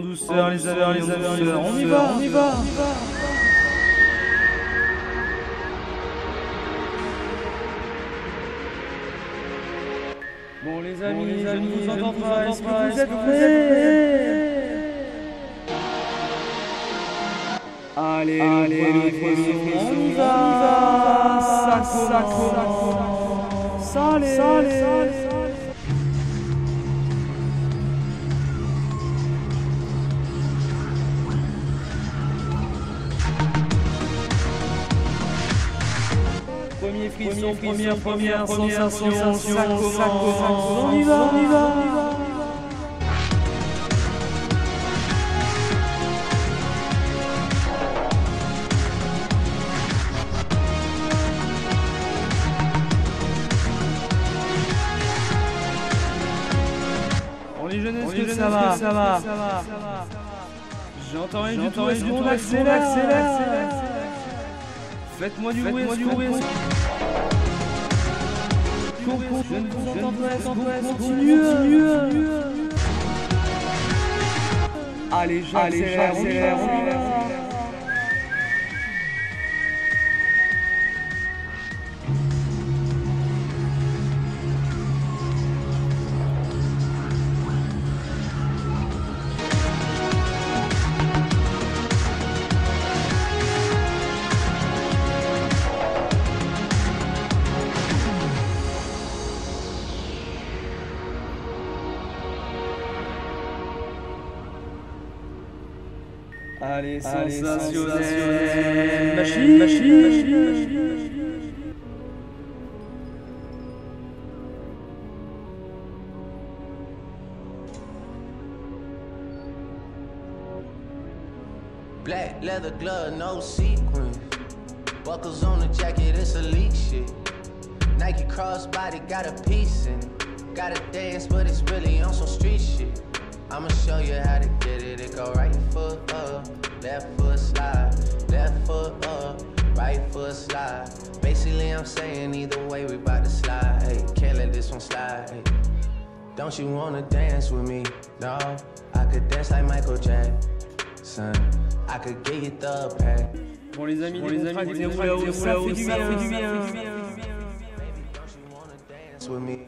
douceur, les amis, les amis, on y va, on y va. Bon les amis, les amis, je ne vous entends pas, est-ce que vous êtes prêts Allez, allez, on y va, ça commence, allez, allez. Frisson, première, première, première sensation, ça commence, on y va, on y va, on va. Est jeunes, est-ce que ça va, ça va, J'entends rien du tout, est-ce qu'on accélère, accélère, Faites-moi du bruit, du bruit je ne vous entendrai continuer. Allez, j'accélère, Allez, sensationnel. Machine, machine, machine. Black leather glove, no sequin. Buckles on the jacket, it's elite shit. Nike crossbody got a piece in it. Gotta dance, but it's really on some street shit. I'ma show you how to get it. It go right foot up, left foot slide, left foot up, right foot slide. Basically, I'm saying either way, we bout to slide. Hey, can't let this one slide. Hey. Don't you wanna dance with me? No, I could dance like Michael Jackson. I could get you the pack. Bon les amis, bon, les amis, des contrats, des ça fait du bien, ça fait du bien. Baby, don't you wanna dance with me?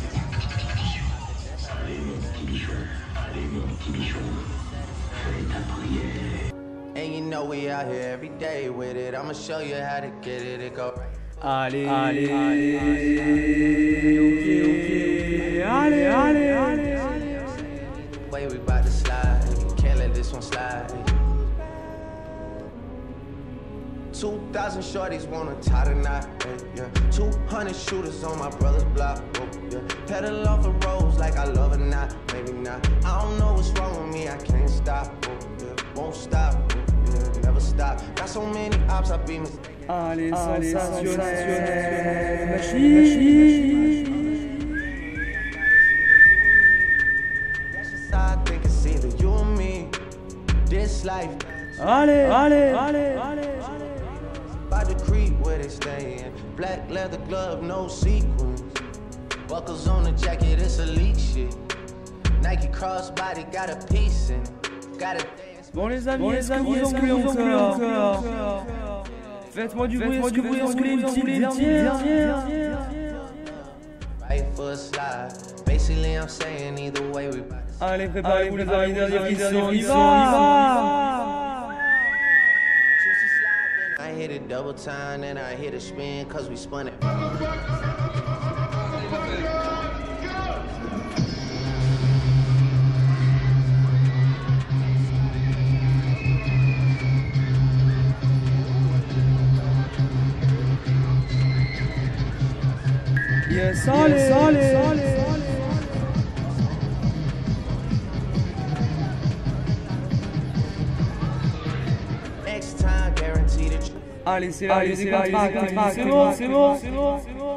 And you know we out here every day with it. I'ma show you how to get it. It go right. Allez, allez, allez, ok, 2,000 shorties wanna tie the knot, eh, yeah. 200 shooters on my brother's block, oh, yeah. Pedal off the roads like I love it, not, maybe not. I don't know what's wrong with me, I can't stop, oh, yeah. Won't stop, oh, yeah. Never stop. Got so many ops, I be mistaken. Allez, sensationnel. Machine, machine. That's just how I think it's either you or me. This life, Allez, allez, allez, allez. by the creek where they stayin'. Black leather glove, no sequins. Buckles on the jacket, it's elite shit. Nike crossbody got a piece in it. Gotta dance. Bon les amis, est-ce que vous en voulez encore Faites-moi du bruit, est-ce que vous en voulez une petite dernière slide. Basically, I'm saying either way we to Allez, préparez-vous les amis, dernier frisson, on y va hit it double time, then I hit a spin, cause we spun it. Yes, allez, allez, allez. Next Allez, c'est c'est c'est bon, c'est bon, c'est bon.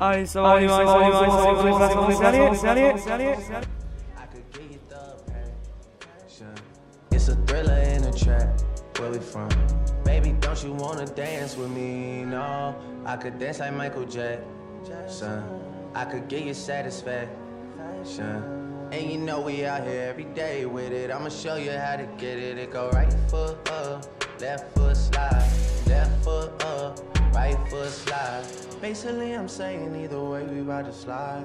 C'est allez, c'est allez, c'est allez. I could give you the passion. It's a thriller in a trap. Where we from? Baby, don't you wanna dance with me? No, I could dance like Michael Jackson. I could give you satisfaction. And you know we out here every day with it. I'ma show you how to get it. It go right foot up, left foot slide, left foot up, right foot slide. Basically, I'm saying either way we about to slide.